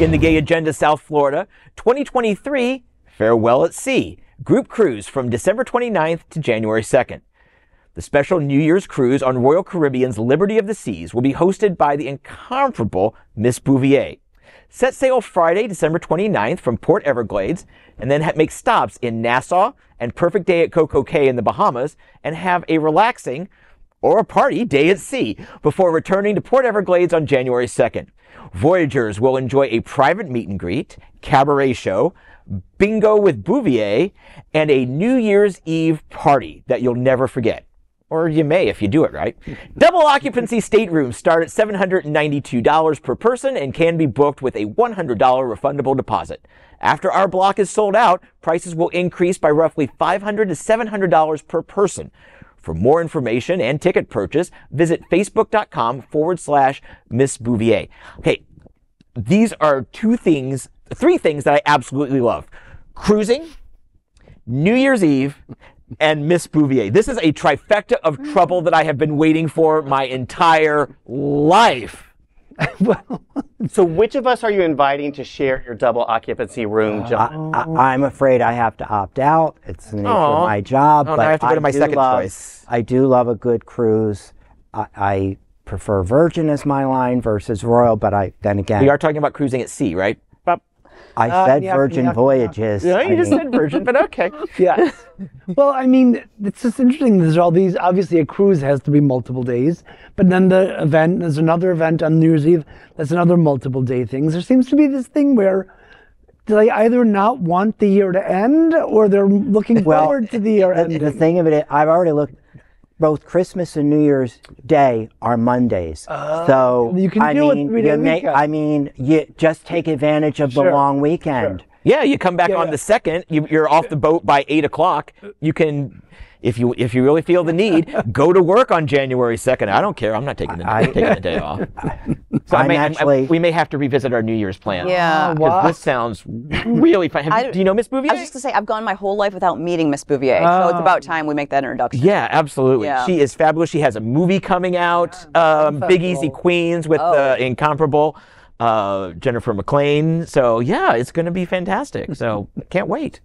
In the Gay Agenda South Florida, 2023 Farewell at Sea, group cruise from December 29th to January 2nd. The special New Year's cruise on Royal Caribbean's Liberty of the Seas will be hosted by the incomparable Miss Bouvier. Set sail Friday, December 29th from Port Everglades, and then ha- make stops in Nassau and Perfect Day at Coco Cay in the Bahamas, and have a relaxing or a party day at sea before returning to Port Everglades on January 2nd. Voyagers will enjoy a private meet and greet, cabaret show, bingo with Bouvier, and a New Year's Eve party that you'll never forget. Or you may if you do it right. Double occupancy staterooms start at $792 per person and can be booked with a $100 refundable deposit. After our block is sold out, prices will increase by roughly 500 to $700 per person. For more information and ticket purchase, visit facebook.com forward slash Miss Bouvier. Okay, these are two things, three things that I absolutely love. Cruising, New Year's Eve, and Miss Bouvier. This is a trifecta of trouble that I have been waiting for my entire life. So, which of us are you inviting to share your double occupancy room, uh, John? I, I'm afraid I have to opt out. It's the nature Aw. of my job. Oh, but I have to go to my second love- choice. I do love a good cruise. I, I prefer Virgin as my line versus Royal, but I then again We are talking about cruising at sea, right? I Uh, said yeah, Virgin yeah. Voyages. Yeah, I you just mean, said virgin, but okay. Yeah. well, I mean, it's just interesting. There's all these. Obviously, a cruise has to be multiple days, but then the event. There's another event on New Year's Eve. That's another multiple day things. There seems to be this thing where they either not want the year to end or they're looking Well, forward to the year the, ending. the thing of it, I've already looked. Both Christmas and New Year's Day are Mondays, oh. so Oh. You can I do mean, you may. I mean, you just take advantage of the Sure, long weekend. Yeah, you come back Yeah, on yeah. the second. You, you're off the boat by eight o'clock. You can, if you if you really feel the need, go to work on January second. I don't care. I'm not taking the, I- taking the day off. So I I'm may- I- we may have to revisit our New Year's plan. Yeah. because this sounds really fun. Have, I- do you know Miss Bouvier? I was just gonna say I've gone my whole life without meeting Miss Bouvier, so it's about time we make that introduction. Yeah, absolutely. Yeah. She is fabulous. She has a movie coming out, um, Big Easy Queens with the incomparable uh, Jennifer McLean. So yeah, it's going to be fantastic. So can't wait.